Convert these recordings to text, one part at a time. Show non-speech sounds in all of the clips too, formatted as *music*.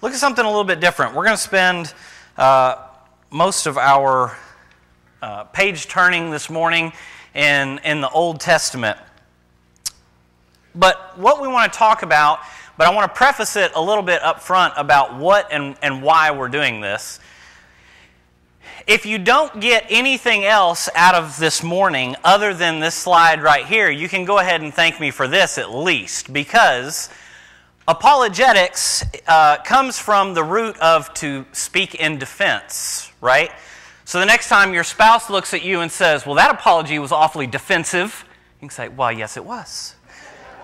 look at something a little bit different. We're going to spend uh, most of our uh, page turning this morning in, in the Old Testament. But what we want to talk about, but I want to preface it a little bit up front about what and, and why we're doing this. If you don't get anything else out of this morning other than this slide right here, you can go ahead and thank me for this at least, because apologetics uh, comes from the root of to speak in defense, right? So the next time your spouse looks at you and says, Well, that apology was awfully defensive, you can say, Well, yes, it was.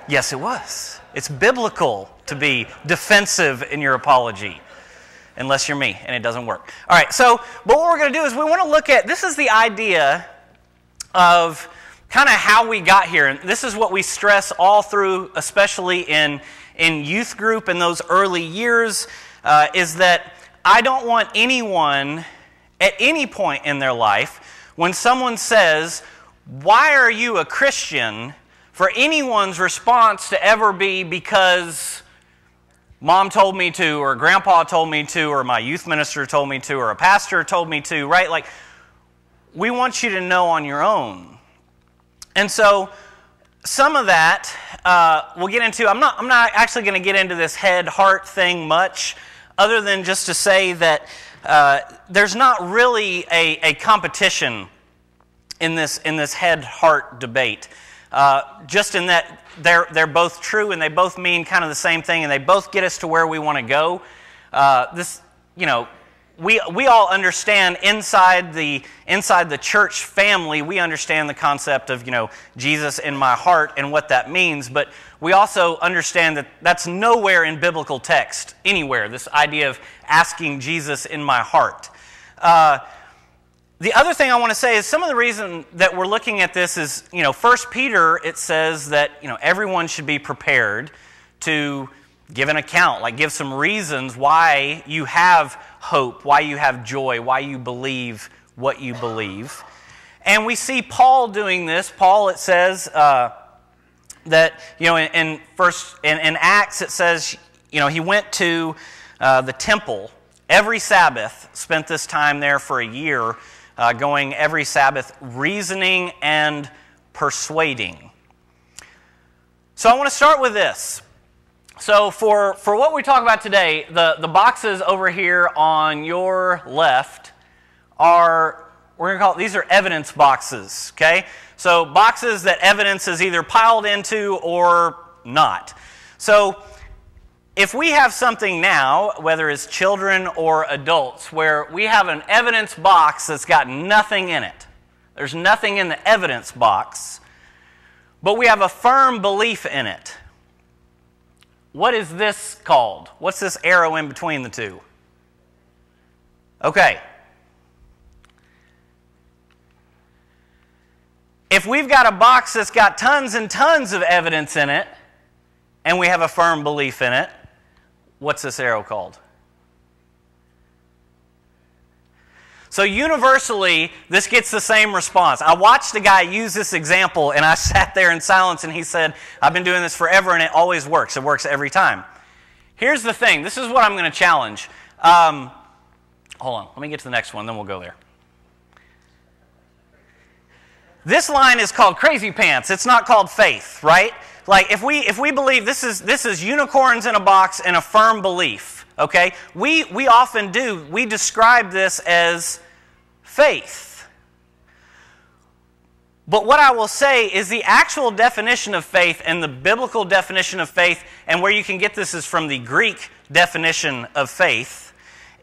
Yes, it was. It's biblical to be defensive in your apology, unless you're me and it doesn't work. All right, so but what we're going to do is we want to look at this is the idea of kind of how we got here. And this is what we stress all through, especially in, in youth group in those early years, uh, is that I don't want anyone at any point in their life, when someone says, Why are you a Christian? for anyone's response to ever be because mom told me to, or grandpa told me to, or my youth minister told me to, or a pastor told me to, right? Like, we want you to know on your own. And so, some of that uh, we'll get into. I'm not, I'm not actually going to get into this head heart thing much, other than just to say that uh, there's not really a, a competition in this, in this head heart debate. Uh, just in that they're, they're both true and they both mean kind of the same thing and they both get us to where we want to go. Uh, this, you know, we, we all understand inside the, inside the church family, we understand the concept of, you know, Jesus in my heart and what that means, but we also understand that that's nowhere in biblical text, anywhere, this idea of asking Jesus in my heart. Uh, the other thing I want to say is some of the reason that we're looking at this is, you know, First Peter, it says that, you know, everyone should be prepared to give an account, like give some reasons why you have hope, why you have joy, why you believe what you believe. And we see Paul doing this. Paul, it says uh, that, you know, in, in first in, in, Acts, it says, you know, he went to uh, the temple every Sabbath, spent this time there for a year, uh, going every Sabbath, reasoning and persuading. So I want to start with this. So, for, for what we talk about today, the, the boxes over here on your left are, we're going to call it, these are evidence boxes, okay? So, boxes that evidence is either piled into or not. So, if we have something now, whether it's children or adults, where we have an evidence box that's got nothing in it, there's nothing in the evidence box, but we have a firm belief in it what is this called? What's this arrow in between the two? Okay. If we've got a box that's got tons and tons of evidence in it, and we have a firm belief in it, what's this arrow called? So, universally, this gets the same response. I watched a guy use this example, and I *laughs* sat there in silence, and he said, I've been doing this forever, and it always works. It works every time. Here's the thing this is what I'm going to challenge. Um, hold on, let me get to the next one, then we'll go there. This line is called crazy pants. It's not called faith, right? Like if we if we believe this is this is unicorns in a box and a firm belief, okay? We we often do. We describe this as faith. But what I will say is the actual definition of faith and the biblical definition of faith, and where you can get this is from the Greek definition of faith,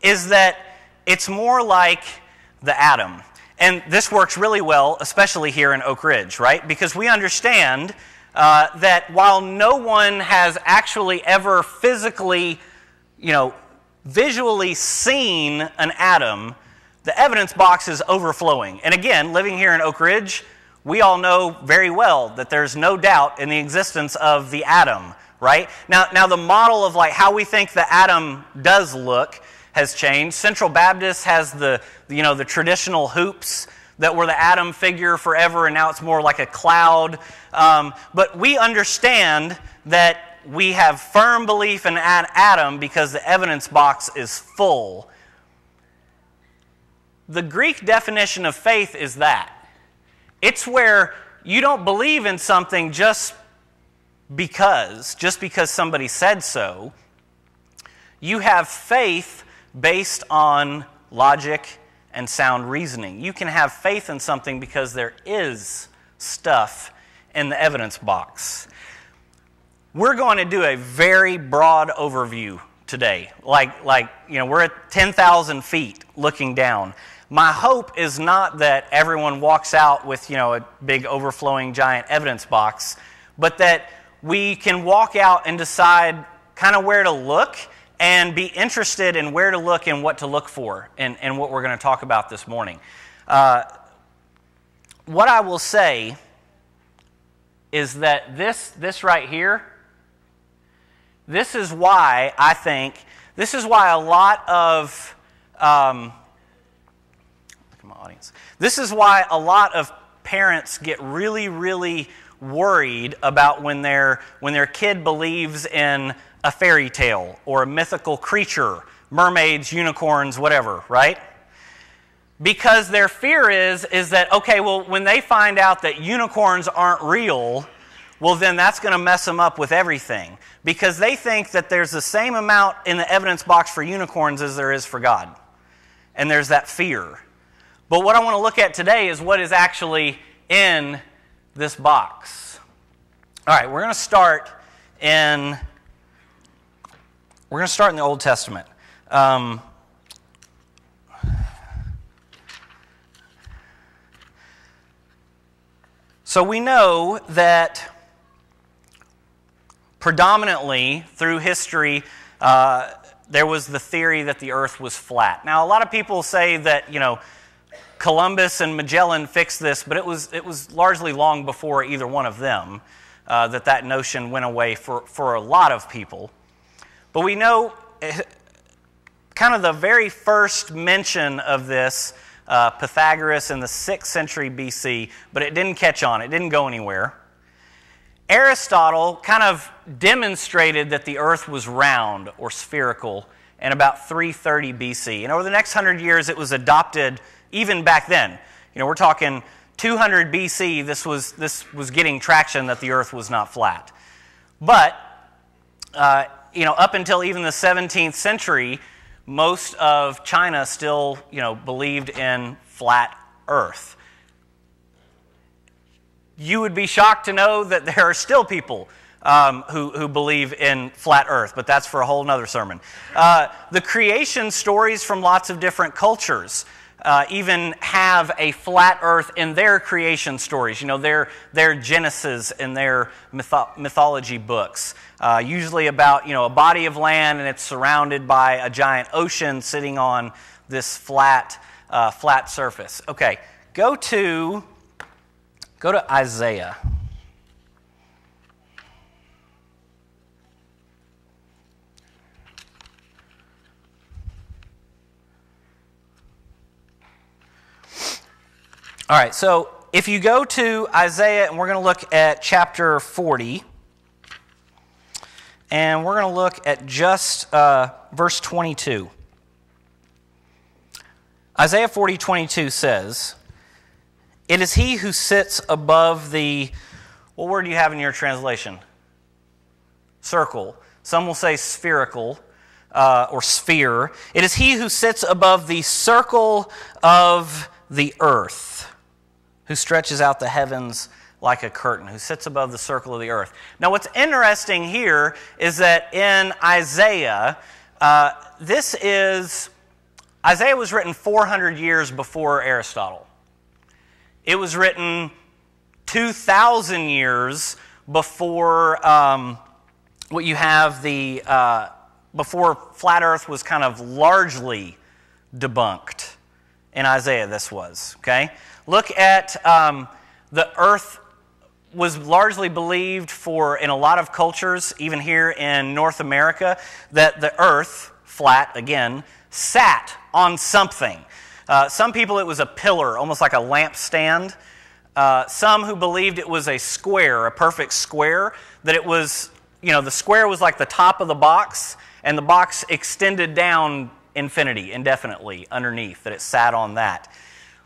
is that it's more like the atom. And this works really well, especially here in Oak Ridge, right? Because we understand uh, that while no one has actually ever physically, you know, visually seen an atom, the evidence box is overflowing. And again, living here in Oak Ridge, we all know very well that there's no doubt in the existence of the atom, right? Now, now the model of like how we think the atom does look has changed. Central Baptist has the, you know, the traditional hoops that were the atom figure forever, and now it's more like a cloud. Um, but we understand that we have firm belief in atom because the evidence box is full. The Greek definition of faith is that it's where you don't believe in something just because, just because somebody said so. You have faith based on logic and sound reasoning. You can have faith in something because there is stuff in the evidence box. We're going to do a very broad overview today. Like, like you know, we're at 10,000 feet looking down. My hope is not that everyone walks out with, you know, a big overflowing giant evidence box, but that we can walk out and decide kind of where to look and be interested in where to look and what to look for and, and what we're going to talk about this morning. Uh, what I will say is that this, this right here, this is why I think, this is why a lot of, um, look at my audience. This is why a lot of parents get really, really worried about when their, when their kid believes in a fairy tale or a mythical creature, mermaids, unicorns, whatever, right? Because their fear is, is that, okay, well, when they find out that unicorns aren't real, well, then that's going to mess them up with everything. Because they think that there's the same amount in the evidence box for unicorns as there is for God. And there's that fear. But what I want to look at today is what is actually in this box. All right, we're going to start in we're going to start in the Old Testament. Um, so we know that predominantly through history, uh, there was the theory that the earth was flat. Now, a lot of people say that, you know, Columbus and Magellan fixed this, but it was, it was largely long before either one of them uh, that that notion went away for, for a lot of people. But we know eh, kind of the very first mention of this, uh, Pythagoras in the 6th century BC, but it didn't catch on, it didn't go anywhere. Aristotle kind of demonstrated that the earth was round or spherical in about 330 BC. And over the next 100 years, it was adopted even back then. You know, we're talking 200 BC, this was, this was getting traction that the earth was not flat. But uh, you know, up until even the 17th century, most of China still, you know, believed in flat earth. You would be shocked to know that there are still people um, who, who believe in flat earth, but that's for a whole other sermon. Uh, the creation stories from lots of different cultures uh, even have a flat earth in their creation stories, you know, their, their Genesis and their mytho- mythology books. Uh, usually about, you know, a body of land and it's surrounded by a giant ocean sitting on this flat, uh, flat surface. Okay, go to, go to Isaiah. All right, so if you go to Isaiah, and we're going to look at chapter 40, and we're going to look at just uh, verse 22. Isaiah 40, 22 says, It is he who sits above the, what word do you have in your translation? Circle. Some will say spherical uh, or sphere. It is he who sits above the circle of the earth who stretches out the heavens like a curtain, who sits above the circle of the earth. Now, what's interesting here is that in Isaiah, uh, this is, Isaiah was written 400 years before Aristotle. It was written 2,000 years before um, what you have the, uh, before flat earth was kind of largely debunked. In Isaiah, this was, okay? Look at um, the earth was largely believed for in a lot of cultures, even here in North America, that the earth, flat again, sat on something. Uh, some people it was a pillar, almost like a lampstand. Uh, some who believed it was a square, a perfect square, that it was you know, the square was like the top of the box, and the box extended down infinity, indefinitely underneath, that it sat on that.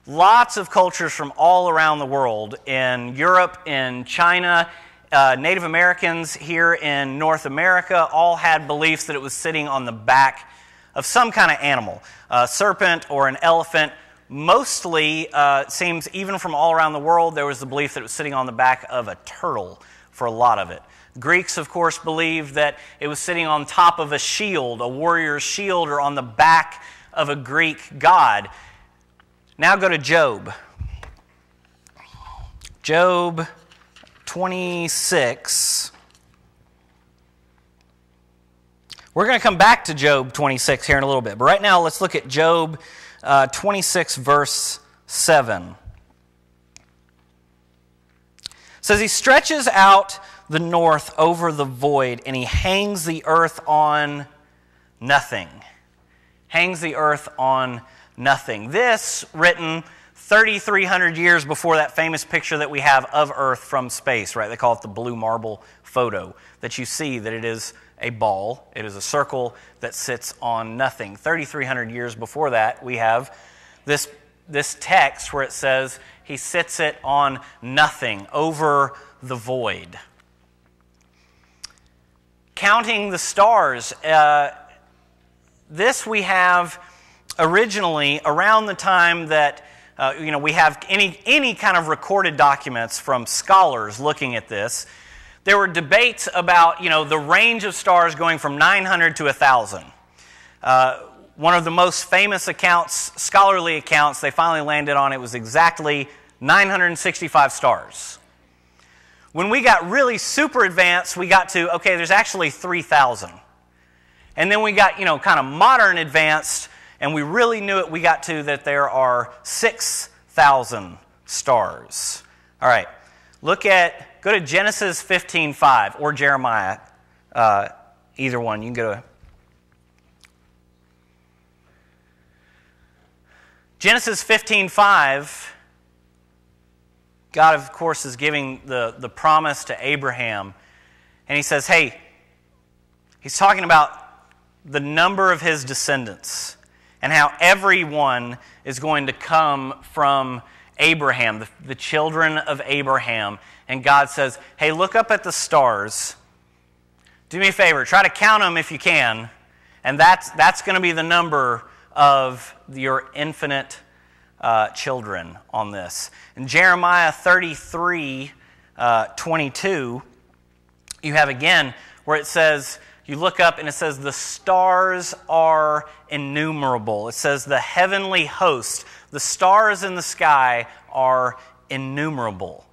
Lots of cultures from all around the world in Europe, in China, uh, Native Americans here in North America all had beliefs that it was sitting on the back of some kind of animal, a serpent or an elephant. Mostly, uh, seems even from all around the world, there was the belief that it was sitting on the back of a turtle for a lot of it. Greeks, of course, believed that it was sitting on top of a shield, a warrior's shield, or on the back of a Greek god. Now go to Job. Job 26. We're going to come back to Job 26 here in a little bit, but right now let's look at Job uh, 26, verse 7. It says, He stretches out the north over the void, and He hangs the earth on nothing. Hangs the earth on nothing. This written 3,300 years before that famous picture that we have of Earth from space, right? They call it the blue marble photo, that you see that it is a ball, it is a circle that sits on nothing. 3,300 years before that, we have this, this text where it says, He sits it on nothing, over the void. Counting the stars, uh, this we have originally around the time that uh, you know, we have any, any kind of recorded documents from scholars looking at this. There were debates about, you know, the range of stars going from 900 to 1,000. Uh, one of the most famous accounts, scholarly accounts, they finally landed on it was exactly 965 stars. When we got really super advanced, we got to, okay, there's actually 3,000. And then we got, you know, kind of modern advanced, and we really knew it, we got to that there are 6,000 stars. All right, look at, go to Genesis 15.5 or Jeremiah, uh, either one. You can go to Genesis 15.5, God, of course, is giving the, the promise to Abraham. And he says, hey, he's talking about the number of his descendants and how everyone is going to come from Abraham, the, the children of Abraham. And God says, Hey, look up at the stars. Do me a favor, try to count them if you can. And that's, that's going to be the number of your infinite uh, children on this. In Jeremiah 33 uh, 22, you have again where it says, you look up and it says, The stars are innumerable. It says, The heavenly host, the stars in the sky are innumerable.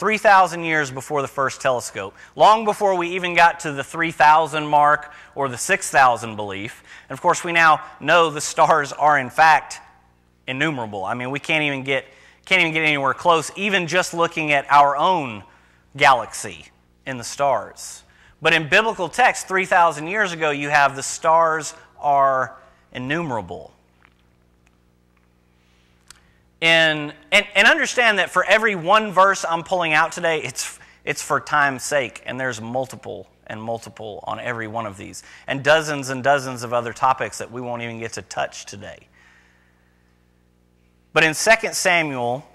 3,000 years before the first telescope, long before we even got to the 3,000 mark or the 6,000 belief. And of course, we now know the stars are in fact innumerable. I mean, we can't even get, can't even get anywhere close, even just looking at our own galaxy in the stars. But in biblical text, 3,000 years ago, you have the stars are innumerable. And, and, and understand that for every one verse I'm pulling out today, it's, it's for time's sake, and there's multiple and multiple on every one of these, and dozens and dozens of other topics that we won't even get to touch today. But in 2 Samuel,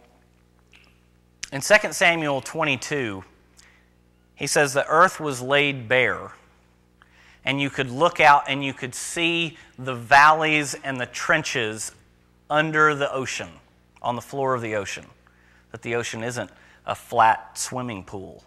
in 2 Samuel 22, he says the earth was laid bare, and you could look out and you could see the valleys and the trenches under the ocean, on the floor of the ocean. That the ocean isn't a flat swimming pool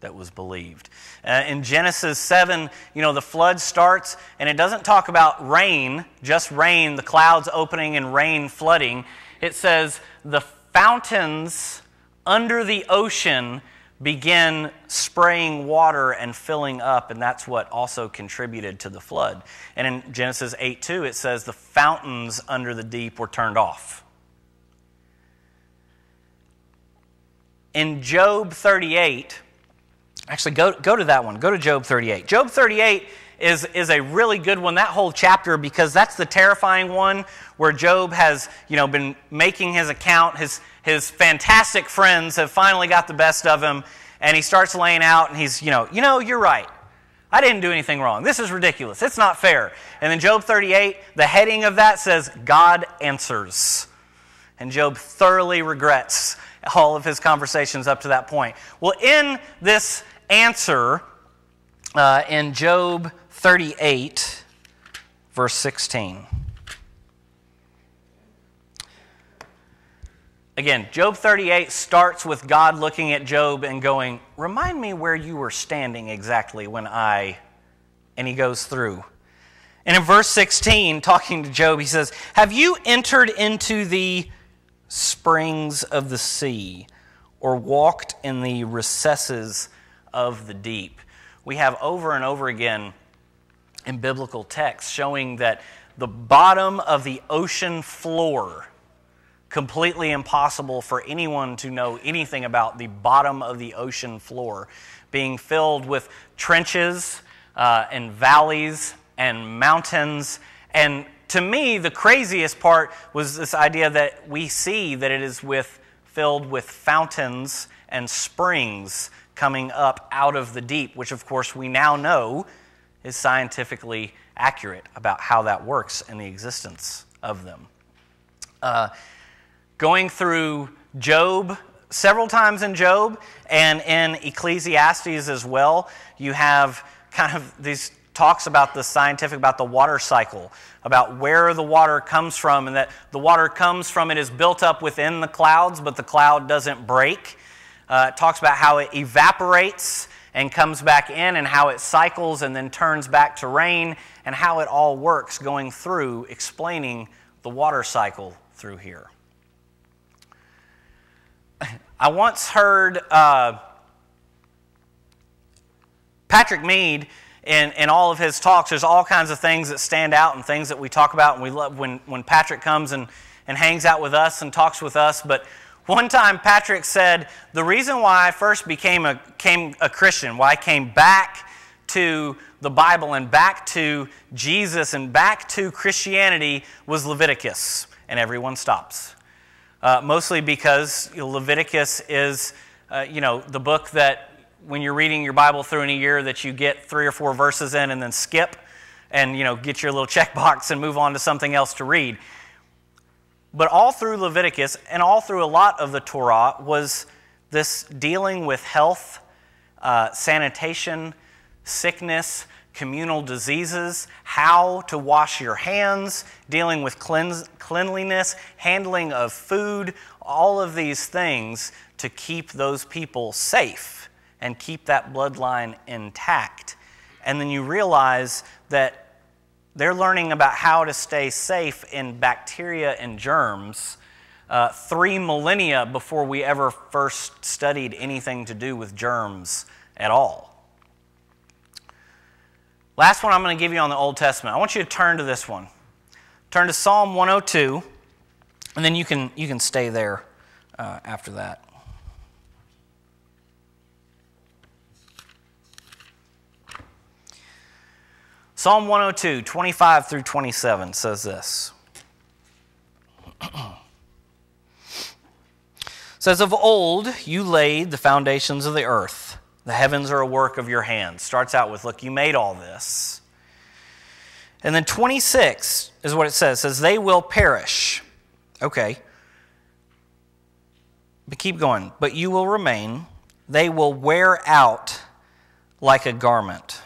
that was believed. Uh, in Genesis 7, you know, the flood starts, and it doesn't talk about rain, just rain, the clouds opening and rain flooding. It says the fountains under the ocean begin spraying water and filling up, and that's what also contributed to the flood. And in Genesis 8 2, it says the fountains under the deep were turned off. In Job 38, actually, go, go to that one. Go to Job 38. Job 38 is, is a really good one, that whole chapter, because that's the terrifying one where Job has you know, been making his account. His, his fantastic friends have finally got the best of him, and he starts laying out, and he's, you know, you know, you're right. I didn't do anything wrong. This is ridiculous. It's not fair. And then Job 38, the heading of that says, God answers. And Job thoroughly regrets all of his conversations up to that point. Well, in this answer, uh, in Job 38, verse 16. Again, Job 38 starts with God looking at Job and going, Remind me where you were standing exactly when I. And he goes through. And in verse 16, talking to Job, he says, Have you entered into the springs of the sea or walked in the recesses of the deep? We have over and over again in biblical texts showing that the bottom of the ocean floor completely impossible for anyone to know anything about the bottom of the ocean floor, being filled with trenches uh, and valleys and mountains. And to me, the craziest part was this idea that we see that it is with, filled with fountains and springs coming up out of the deep, which of course we now know is scientifically accurate about how that works and the existence of them. Uh, going through Job several times in Job and in Ecclesiastes as well. You have kind of these talks about the scientific, about the water cycle, about where the water comes from, and that the water comes from it is built up within the clouds, but the cloud doesn't break. Uh, it talks about how it evaporates and comes back in, and how it cycles and then turns back to rain, and how it all works going through explaining the water cycle through here. *clears throat* I once heard uh, Patrick Mead in, in all of his talks. There's all kinds of things that stand out and things that we talk about, and we love when, when Patrick comes and, and hangs out with us and talks with us. But one time, Patrick said, The reason why I first became a, came a Christian, why I came back to the Bible and back to Jesus and back to Christianity was Leviticus. And everyone stops uh, mostly because Leviticus is, uh, you know, the book that when you're reading your Bible through in a year that you get three or four verses in and then skip and, you know, get your little *laughs* checkbox and move on to something else to read. But all through Leviticus and all through a lot of the Torah was this dealing with health, uh, sanitation, sickness, communal diseases, how to wash your hands, dealing with cleanse, cleanliness, handling of food, all of these things to keep those people safe and keep that bloodline intact. And then you realize that they're learning about how to stay safe in bacteria and germs uh, three millennia before we ever first studied anything to do with germs at all. Last one I'm going to give you on the Old Testament. I want you to turn to this one. Turn to Psalm 102, and then you can, you can stay there uh, after that. Psalm 102, 25 through 27 says this. *clears throat* says, Of old you laid the foundations of the earth the heavens are a work of your hands. Starts out with, Look, you made all this. And then 26 is what it says. It says, They will perish. Okay. But keep going. But you will remain. They will wear out like a garment.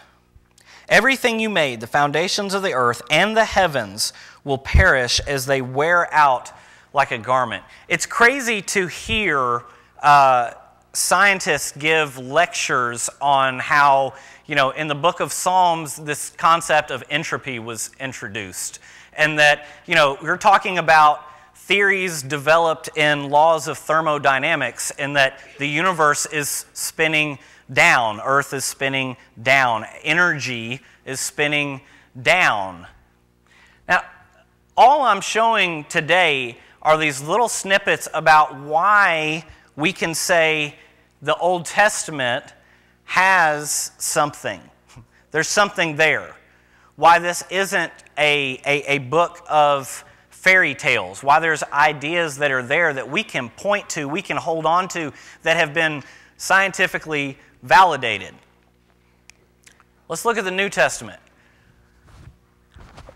Everything you made, the foundations of the earth and the heavens, will perish as they wear out like a garment. It's crazy to hear uh, scientists give lectures on how, you know, in the book of Psalms, this concept of entropy was introduced. And that, you know, we're talking about theories developed in laws of thermodynamics, and that the universe is spinning down, Earth is spinning down, energy is spinning down. Now, all I'm showing today are these little snippets about why we can say the Old Testament has something. *laughs* There's something there. Why this isn't a, a, a, book of fairy tales, why there's ideas that are there that we can point to, we can hold on to, that have been scientifically validated. Let's look at the New Testament.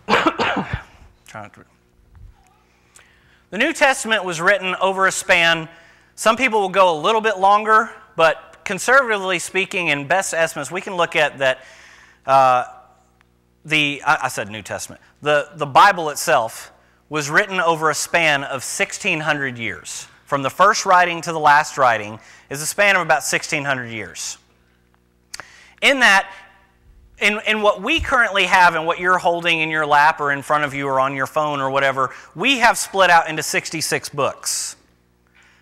*coughs* The New Testament was written over a span, some people will go a little bit longer, but conservatively speaking, in best estimates, we can look at that uh, the, I, I said New Testament, the, the Bible itself was written over a span of 1,600 years. From the first writing to the last writing is a span of about 1,600 years. In that, in, in what we currently have and what you're holding in your lap or in front of you or on your phone or whatever, we have split out into 66 books.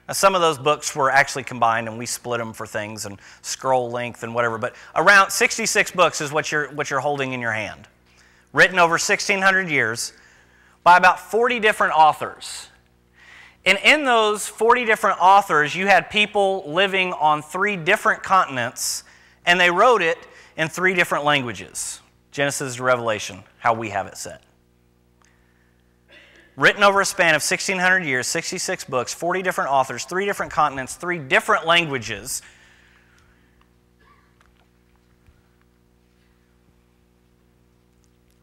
Now, some of those books were actually combined and we split them for things and scroll length and whatever, but around 66 books is what you're, what you're holding in your hand. Written over 1,600 years by about 40 different authors. And in those 40 different authors, you had people living on three different continents, and they wrote it in three different languages Genesis to Revelation, how we have it set. Written over a span of 1,600 years, 66 books, 40 different authors, three different continents, three different languages.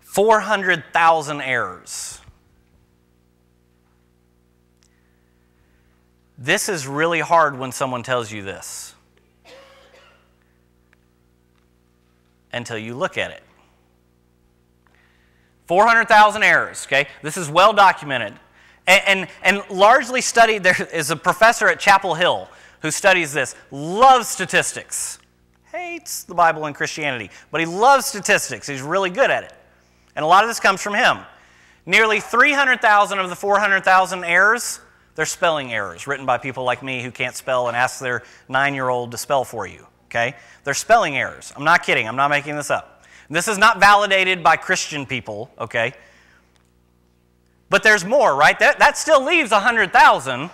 Four hundred thousand errors. This is really hard when someone tells you this. until you look at it. 400,000 errors, okay? This is well documented. And, and, and, largely studied, there is a professor at Chapel Hill who studies this, loves statistics, hates the Bible and Christianity, but he loves statistics. He's really good at it. And a lot of this comes from him. Nearly 300,000 of the 400,000 errors, they're spelling errors written by people like me who can't spell and ask their nine year old to spell for you okay? They're spelling errors. I'm not kidding. I'm not making this up. This is not validated by Christian people, okay? But there's more, right? That, that still leaves 100,000.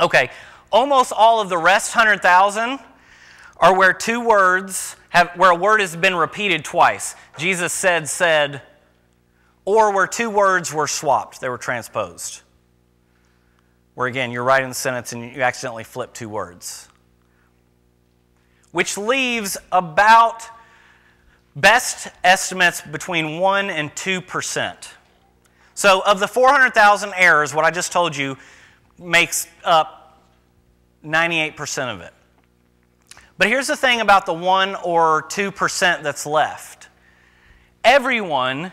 Okay, almost all of the rest 100,000 are where two words have, where a word has been repeated twice. Jesus said, said, or where two words were swapped, they were transposed. Where again, you're writing the sentence and you accidentally flip two words which leaves about best estimates between 1 and 2%. So, of the 400,000 errors, what I just told you makes up 98% of it. But here's the thing about the 1 or 2% that's left everyone,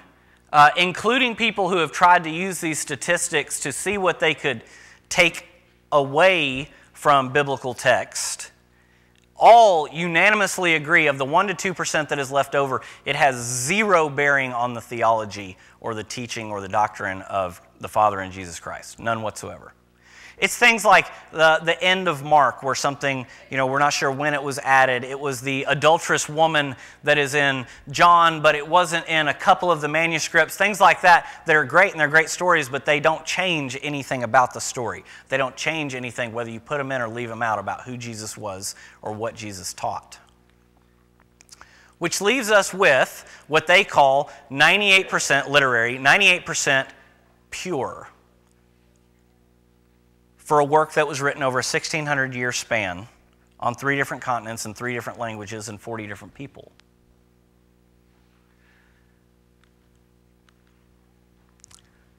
uh, including people who have tried to use these statistics to see what they could take away from biblical text, all unanimously agree of the 1% to 2% that is left over, it has zero bearing on the theology or the teaching or the doctrine of the Father and Jesus Christ. None whatsoever. It's things like the, the end of Mark, where something, you know, we're not sure when it was added. It was the adulterous woman that is in John, but it wasn't in a couple of the manuscripts. Things like that that are great and they're great stories, but they don't change anything about the story. They don't change anything, whether you put them in or leave them out, about who Jesus was or what Jesus taught. Which leaves us with what they call 98% literary, 98% pure for a work that was written over a 1600 year span on three different continents and three different languages and 40 different people.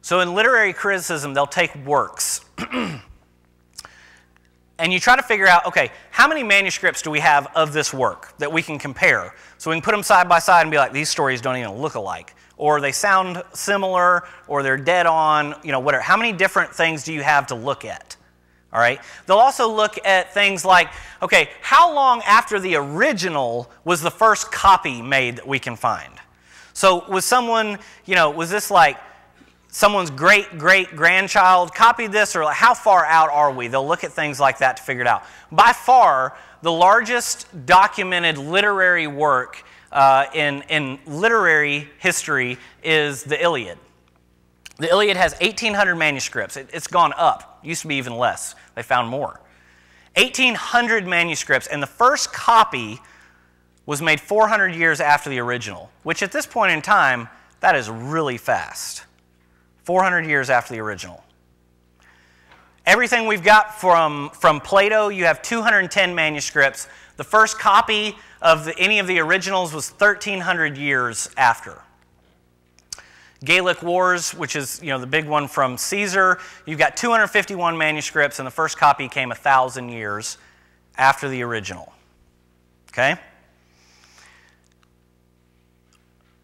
So, in literary criticism, they'll take works *clears throat* and you try to figure out okay, how many manuscripts do we have of this work that we can compare? So, we can put them side by side and be like, these stories don't even look alike. Or they sound similar, or they're dead on, you know, whatever. How many different things do you have to look at? All right. They'll also look at things like, okay, how long after the original was the first copy made that we can find? So was someone, you know, was this like someone's great great grandchild copied this, or like how far out are we? They'll look at things like that to figure it out. By far, the largest documented literary work uh, in, in literary history is the Iliad. The Iliad has 1,800 manuscripts. It, has gone up. It used to be even less. They found more. 1,800 manuscripts, and the first copy was made 400 years after the original, which at this point in time, that is really fast. 400 years after the original. Everything we've got from, from Plato, you have 210 manuscripts. The first copy of the, any of the originals was 1,300 years after. Gallic Wars, which is you know the big one from Caesar, you've got 251 manuscripts, and the first copy came a thousand years after the original. Okay?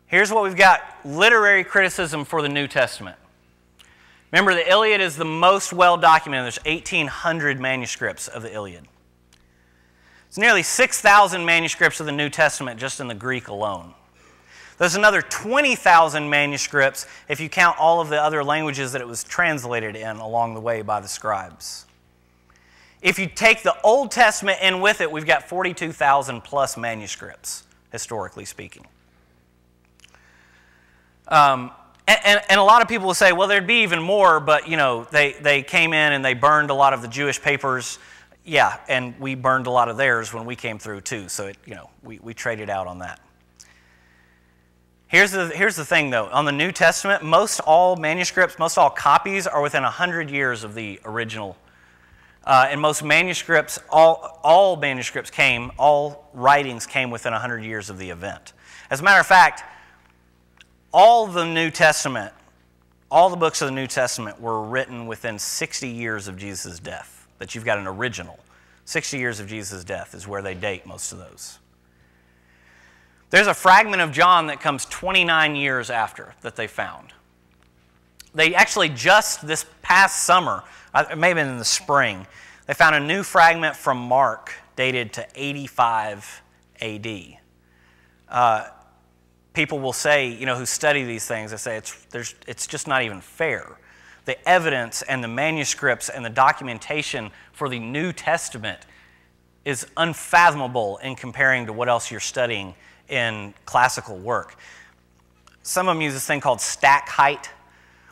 Here's what we've got literary criticism for the New Testament. Remember, the Iliad is the most well documented. There's 1,800 manuscripts of the Iliad. It's nearly 6,000 manuscripts of the New Testament just in the Greek alone. There's another 20,000 manuscripts if you count all of the other languages that it was translated in along the way by the scribes. If you take the Old Testament in with it, we've got 42,000 plus manuscripts, historically speaking. Um, and, and, and, a lot of people will say, well, there'd be even more, but you know, they, they came in and they burned a lot of the Jewish papers. Yeah, and we burned a lot of theirs when we came through too. So it, you know, we, we traded out on that. Here's the, here's the thing though on the New Testament, most all manuscripts, most all copies are within 100 years of the original. Uh, and most manuscripts, all, all manuscripts came, all writings came within 100 years of the event. As a matter of fact, all the New Testament, all the books of the New Testament were written within 60 years of Jesus' death, that you've got an original. 60 years of Jesus' death is where they date most of those. There's a fragment of John that comes 29 years after that they found. They actually just this past summer, uh, it may have been in the spring, they found a new fragment from Mark dated to 85 AD. Uh, people will say, you know, who study these things, they say it's, it's just not even fair. The evidence and the manuscripts and the documentation for the New Testament is unfathomable in comparing to what else you're studying in classical work. Some of them use this thing called stack height,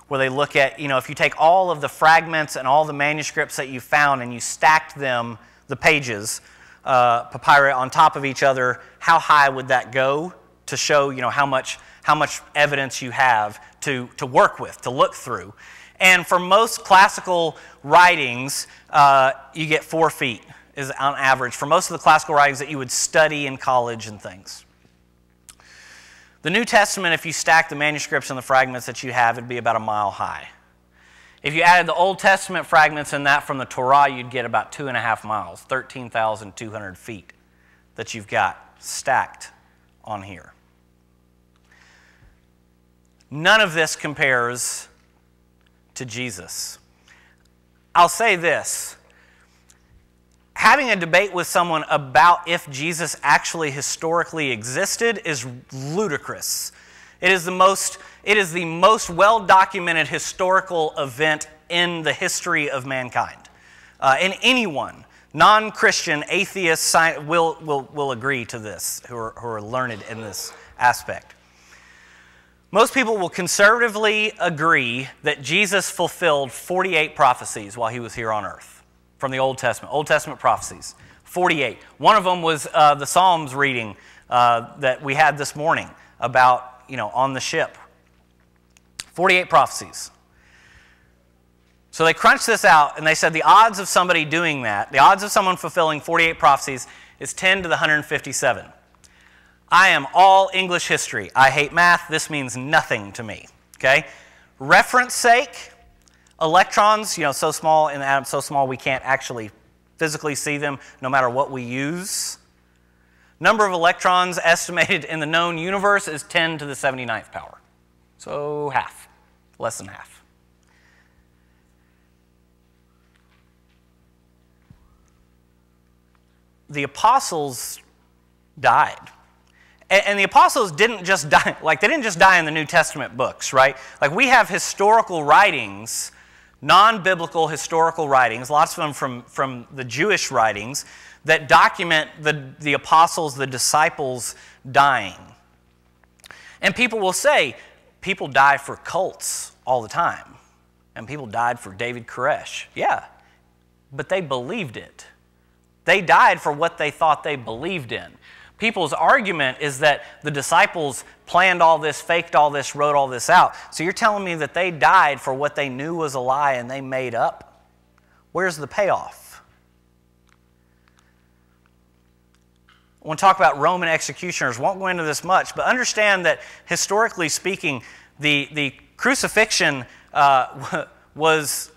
where they look at, you know, if you take all of the fragments and all the manuscripts that you found and you stacked them, the pages, uh, papyri on top of each other, how high would that go to show, you know, how much, how much evidence you have to, to work with, to look through. And for most classical writings, uh, you get four feet is on average for most of the classical writings that you would study in college and things. The New Testament, if you stack the manuscripts and the fragments that you have, it'd be about a mile high. If you added the Old Testament fragments and that from the Torah, you'd get about two and a half miles, 13,200 feet that you've got stacked on here. None of this compares to Jesus. I'll say this having a debate with someone about if Jesus actually historically existed is ludicrous. It is the most, it is the most well documented historical event in the history of mankind. Uh, and anyone, non Christian, atheist, will, will, will agree to this who are, who are learned in this aspect. Most people will conservatively agree that Jesus fulfilled 48 prophecies while he was here on earth from the Old Testament, Old Testament prophecies. 48. One of them was uh, the Psalms reading uh, that we had this morning about, you know, on the ship. 48 prophecies. So they crunched this out and they said the odds of somebody doing that, the odds of someone fulfilling 48 prophecies is 10 to the 157. I am all English history. I hate math. This means nothing to me. Okay? Reference sake, Electrons, you know, so small in the atom, so small we can't actually physically see them no matter what we use. Number of electrons *laughs* estimated in the known universe is 10 to the 79th power. So half, less than half. The apostles died. And, the apostles didn't just die, *laughs* like, they didn't just die in the New Testament books, right? Like, we have historical writings non biblical historical writings, lots of them from, from the Jewish writings, that document the, the apostles, the disciples dying. And people will say, people die for cults all the time. And people died for David Koresh. Yeah, but they believed it. They died for what they thought they believed in. People's argument is that the disciples planned all this, faked all this, wrote all this out. So you're telling me that they died for what they knew was a lie and they made up? Where's the payoff? I want to talk about Roman executioners. Won't go into this much, but understand that historically speaking, the, the crucifixion uh, *laughs* was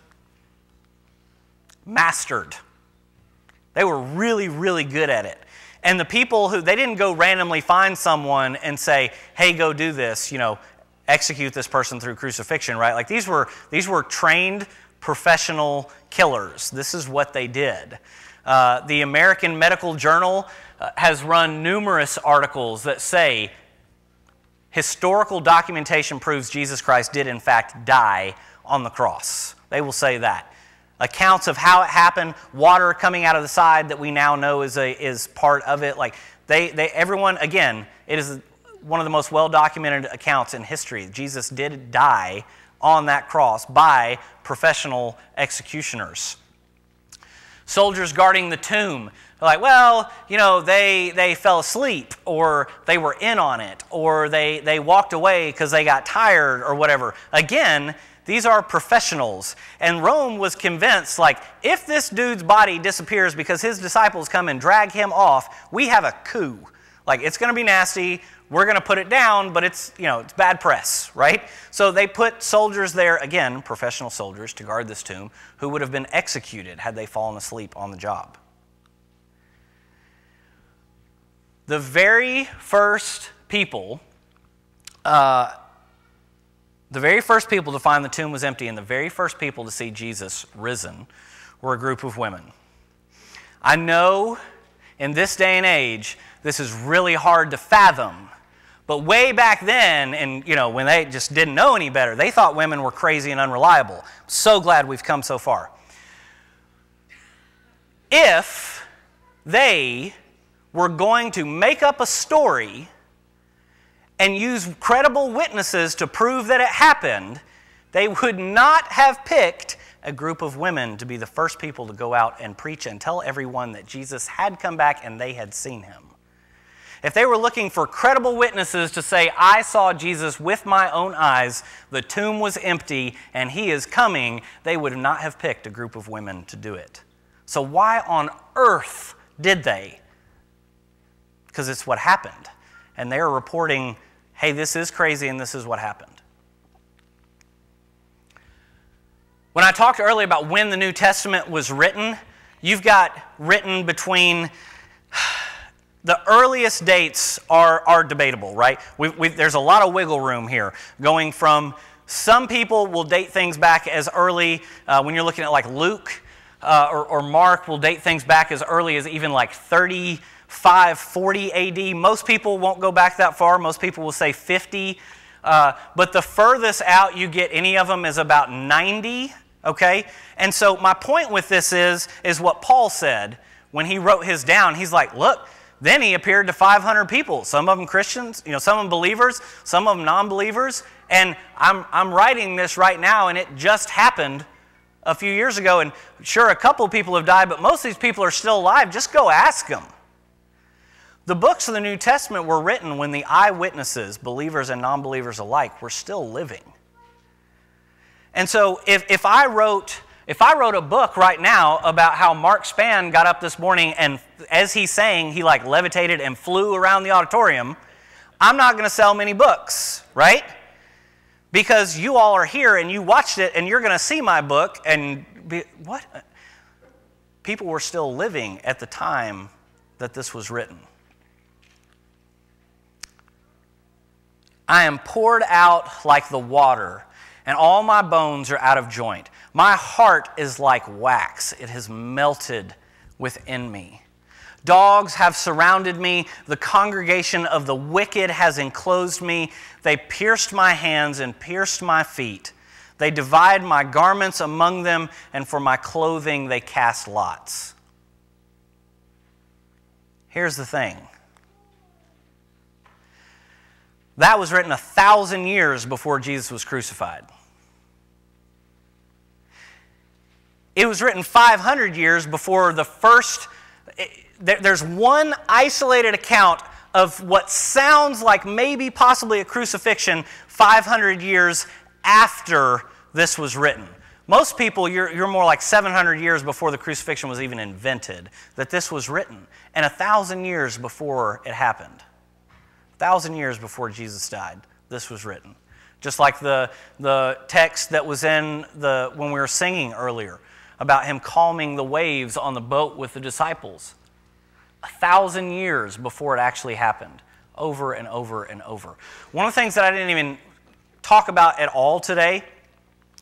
mastered. They were really, really good at it. And the people who, they didn't go randomly find someone and say, hey, go do this, you know, execute this person through crucifixion, right? Like these were, these were trained professional killers. This is what they did. Uh, the American Medical Journal uh, has run numerous articles that say historical documentation proves Jesus Christ did, in fact, die on the cross. They will say that accounts of how it happened, water coming out of the side that we now know is, a, is part of it. Like they, they, everyone, again, it is one of the most well documented accounts in history. Jesus did die on that cross by professional executioners. Soldiers guarding the tomb, like, well, you know, they, they fell asleep, or they were in on it, or they, they walked away because they got tired, or whatever. Again, these are professionals. And Rome was convinced, like, if this dude's body disappears because his disciples come and drag him off, we have a coup. Like, it's going to be nasty. We're going to put it down, but it's, you know, it's bad press, right? So they put soldiers there, again, professional soldiers, to guard this tomb, who would have been executed had they fallen asleep on the job. The very first people uh, the very first people to find the tomb was empty and the very first people to see Jesus risen were a group of women. I know in this day and age, this is really hard to fathom. But way back then, and you know, when they just didn't know any better, they thought women were crazy and unreliable. So glad we've come so far. If they were going to make up a story and use credible witnesses to prove that it happened, they would not have picked a group of women to be the first people to go out and preach and tell everyone that Jesus had come back and they had seen him. If they were looking for credible witnesses to say, I saw Jesus with my own eyes, the tomb was empty, and he is coming, they would not have picked a group of women to do it. So, why on earth did they? Because it's what happened. And they're reporting hey, this is crazy and this is what happened. When I talked earlier about when the New Testament was written, you've got written between *sighs* the earliest dates are, are debatable, right? we we there's a lot of wiggle room here, going from some people will date things back as early uh, when you're looking at like Luke uh, or, or Mark will date things back as early as even like 30 540 AD. Most people won't go back that far. Most people will say 50. Uh, but the furthest out you get any of them is about 90. Okay? And so my point with this is, is what Paul said when he wrote his down. He's like, look, then he appeared to 500 people. Some of them Christians, you know, some of them believers, some of them non-believers. And I'm, I'm writing this right now, and it just happened a few years ago. And sure, a couple people have died, but most of these people are still alive. Just go ask them. The books of the New Testament were written when the eyewitnesses, believers and non believers alike, were still living. And so if, if, I wrote, if I wrote a book right now about how Mark Span got up this morning and as he sang, he like levitated and flew around the auditorium, I'm not going to sell many books, right? Because you all are here and you watched it and you're going to see my book and be, what? People were still living at the time that this was written. I am poured out like the water, and all my bones are out of joint. My heart is like wax, it has melted within me. Dogs have surrounded me. The congregation of the wicked has enclosed me. They pierced my hands and pierced my feet. They divide my garments among them, and for my clothing they cast lots. Here's the thing that was written a thousand years before Jesus was crucified. It was written 500 years before the first. Eh, there's one isolated account of what sounds like maybe possibly a crucifixion 500 years after this was written. Most people, you're, you're more like 700 years before the crucifixion was even invented that this was written, and a thousand years before it happened. Thousand years before Jesus died, this was written. Just like the, the text that was in the, when we were singing earlier about him calming the waves on the boat with the disciples. A thousand years before it actually happened, over and over and over. One of the things that I didn't even talk about at all today,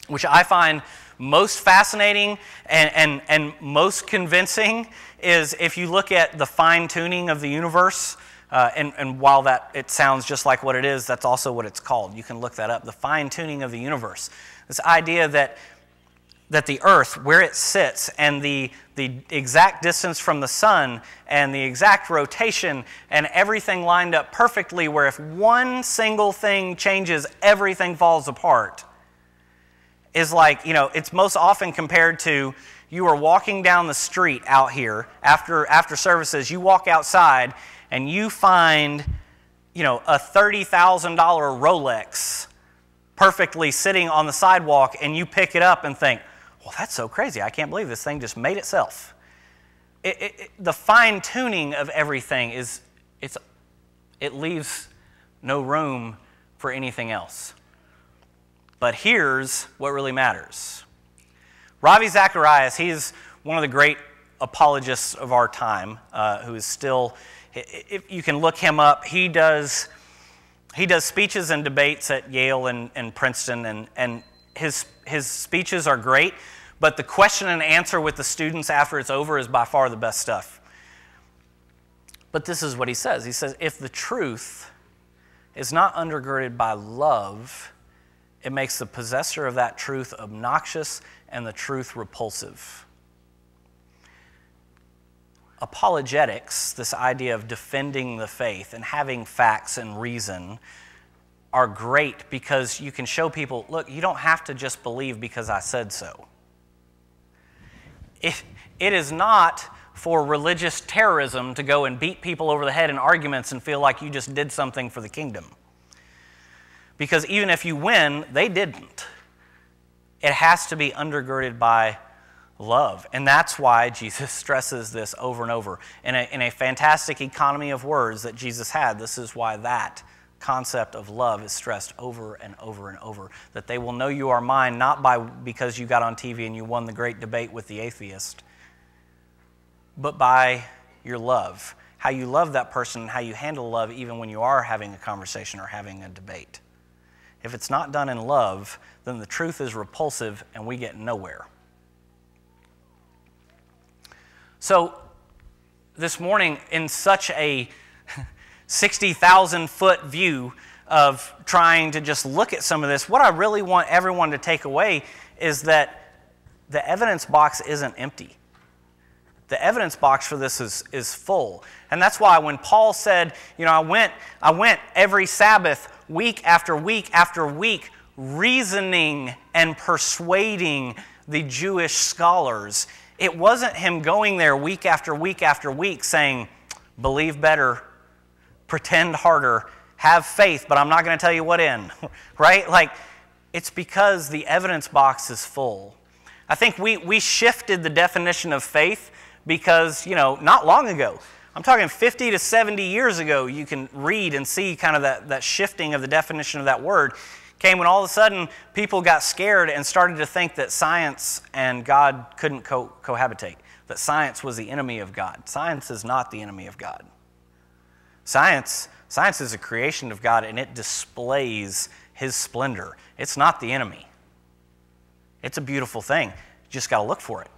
which I find most fascinating and, and, and most convincing, is if you look at the fine tuning of the universe. Uh, and, and while that it sounds just like what it is, that's also what it's called. You can look that up. The fine tuning of the universe. This idea that that the earth, where it sits, and the, the exact distance from the sun, and the exact rotation, and everything lined up perfectly, where if one single thing changes, everything falls apart, is like, you know, it's most often compared to you are walking down the street out here after, after services, you walk outside, and you find, you know, a $30,000 Rolex perfectly sitting on the sidewalk, and you pick it up and think, well, that's so crazy. I can't believe this thing just made itself. It, it, it, the fine tuning of everything is, it's, it leaves no room for anything else. But here's what really matters. Ravi Zacharias, he's one of the great apologists of our time, uh, who is still, if you can look him up, he does, he does speeches and debates at Yale and, and Princeton, and, and his, his speeches are great, but the question and answer with the students after it's over is by far the best stuff. But this is what he says He says, if the truth is not undergirded by love, it makes the possessor of that truth obnoxious and the truth repulsive. Apologetics, this idea of defending the faith and having facts and reason, are great because you can show people look, you don't have to just believe because I said so. It, it is not for religious terrorism to go and beat people over the head in arguments and feel like you just did something for the kingdom. Because even if you win, they didn't. It has to be undergirded by love. And that's why Jesus *laughs* stresses this over and over. In a, in a fantastic economy of words that Jesus had, this is why that concept of love is stressed over and over and over. That they will know you are mine not by because you got on TV and you won the great debate with the atheist, but by your love. How you love that person how you handle love even when you are having a conversation or having a debate. If it's not done in love, then the truth is repulsive and we get nowhere. So, this morning, in such a *laughs* 60,000 foot view of trying to just look at some of this, what I really want everyone to take away is that the evidence box isn't empty. The evidence box for this is, is full. And that's why when Paul said, you know, I went, I went every Sabbath, week after week after week, reasoning and persuading the Jewish scholars, it wasn't him going there week after week after week saying, believe better, pretend harder, have faith, but I'm not going to tell you what in, *laughs* right? Like, it's because the evidence box is full. I think we, we shifted the definition of faith because, you know, not long ago, I'm talking 50 to 70 years ago, you can read and see kind of that, that shifting of the definition of that word came when all of a sudden people got scared and started to think that science and God couldn't co- cohabitate, that science was the enemy of God. Science is not the enemy of God. Science, science is a creation of God and it displays his splendor. It's not the enemy. It's a beautiful thing. You just got to look for it.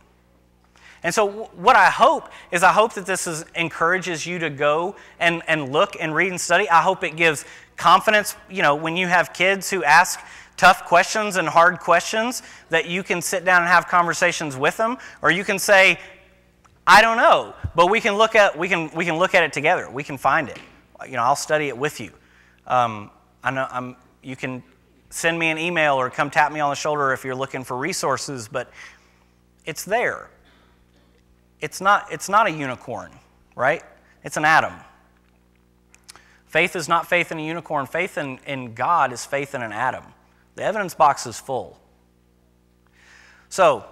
And so, what I hope is, I hope that this is, encourages you to go and, and look and read and study. I hope it gives confidence, you know, when you have kids who ask tough questions and hard questions, that you can sit down and have conversations with them, or you can say, I don't know, but we can look at we can we can look at it together. We can find it. You know, I'll study it with you. Um, I know I'm, you can send me an email or come tap me on the shoulder if you're looking for resources, but it's there. It's not it's not a unicorn, right? It's an atom. Faith is not faith in a unicorn. Faith in, in God is faith in an atom. The evidence box is full. So,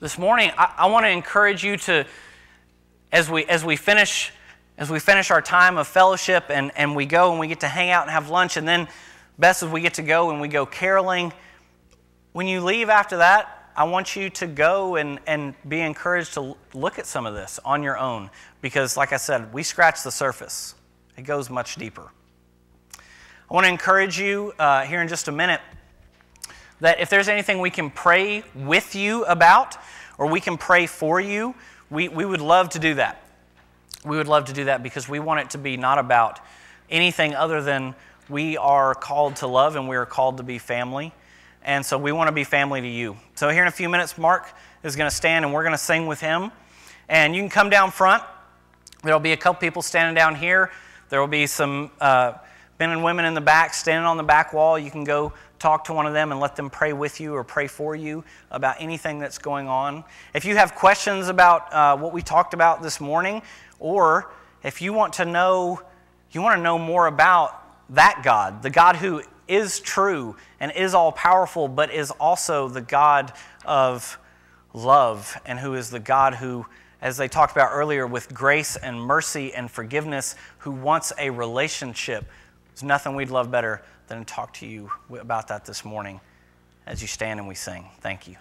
this morning, I, I want to encourage you to, as we, as we finish as we finish our time of fellowship and, and we go and we get to hang out and have lunch, and then best as we get to go and we go caroling, when you leave after that, I want you to go and, and be encouraged to look at some of this on your own because, like I said, we scratch the surface, it goes much deeper. I want to encourage you uh, here in just a minute that if there's anything we can pray with you about or we can pray for you, we, we would love to do that we would love to do that because we want it to be not about anything other than we are called to love and we are called to be family. And so we want to be family to you. So, here in a few minutes, Mark is going to stand and we're going to sing with him. And you can come down front. There will be a couple people standing down here. There will be some uh, men and women in the back standing on the back wall. You can go talk to one of them and let them pray with you or pray for you about anything that's going on. If you have questions about uh, what we talked about this morning, or if you want to know, you want to know more about that God, the God who is true and is all powerful, but is also the God of love and who is the God who, as they talked about earlier, with grace and mercy and forgiveness, who wants a relationship. There's nothing we'd love better than to talk to you about that this morning as you stand and we sing. Thank you.